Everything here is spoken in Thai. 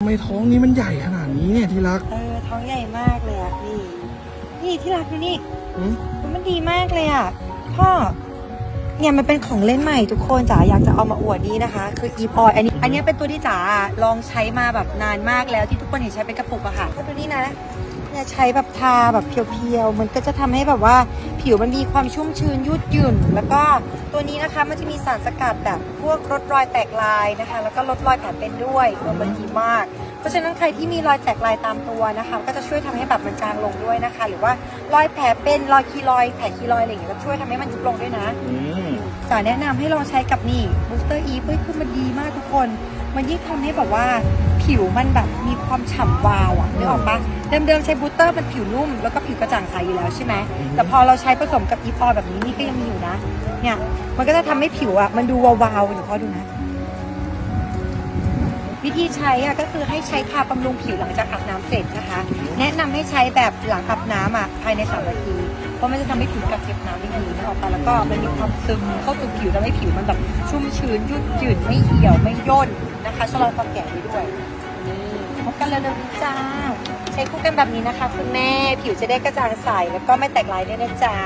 ทำไมท้องนี้มันใหญ่ขนาดนี้เนี่ยที่รัก เออท้องใหญ่มากเลยอะนี่ นี่ที่รักดูนี่หืม มันดีมากเลยอะพ่อเนี่ยมันเป็นของเล่นใหม่ทุกคนจ๋าอยากจะเอามาอวดนี่นะคะ คืออีพอยอันนี้ อันนี้เป็นตัวที่จ๋าลองใช้มาแบบนานมากแล้วที่ทุกคนเห็นใช้เป็นกระปุกอะค่ะก็ตัวนี้นะ เนี่ยใช้แบบทาแบบเพียวๆ มันก็จะทำให้แบบว่าผิวมันมีความชุ่มชื้นยืดหยุ่น แล้วก็ตัวนี้นะคะมันจะมีสารสกัดแบบพวกลดรอยแตกลายนะคะ แล้วก็ลดรอยแผลเป็นด้วยตัวมันดีมาก เพราะฉะนั้นใครที่มีรอยแตกลายตามตัวนะคะ ก็จะช่วยทำให้แบบมันจางลงด้วยนะคะ หรือว่ารอยแผลเป็นรอยคีลอยด์แผลคีลอยด์อะไรอย่างเงี้ยก็ช่วยทำให้มันยุบลงด้วยนะอืมจ๋าแนะนำให้ลองใช้กับนี่ booster อีฟเฮ้ยคือมันดีมากทุกคน มันยิ่งทำให้แบบว่า ผิวมันแบบมีความฉ่ำวาวอะนึกออกปะเดิมๆใช้ booster มันผิวนุ่มแล้วก็ผิวกระจ่างใสอยู่แล้วใช่ไหมแต่พอเราใช้ผสมกับอีฟออยแบบนี้นี่ก็ยังมีอยู่นะ เนี่ย มันก็จะทำให้ผิวอะมันดูวาวๆเดี๋ยวพอดูนะ วิธีใช้อะก็คือให้ใช้ทาบำรุงผิวหลังจากอาบน้ำเสร็จนะคะ แนะนำให้ใช้แบบหลังอาบน้ำอะภายใน3นาที เพราะมันจะทำให้ผิวกักเก็บน้ำได้ดีนะออกไปแล้วก็มันมีความซึมเข้าสู่ผิวทำให้ผิวมันแบบชุ่มชื้นยืดหยุ่นไม่เหี่ยวไม่ย่น นะคะชะลอความแก่ไปด้วยนี่พบกันเร็วๆนี้จ้า ใช้คู่กันแบบนี้นะคะ คุณแม่ผิวจะได้กระจ่างใสแล้วก็ไม่แตกลายด้วยนะจ๊ะ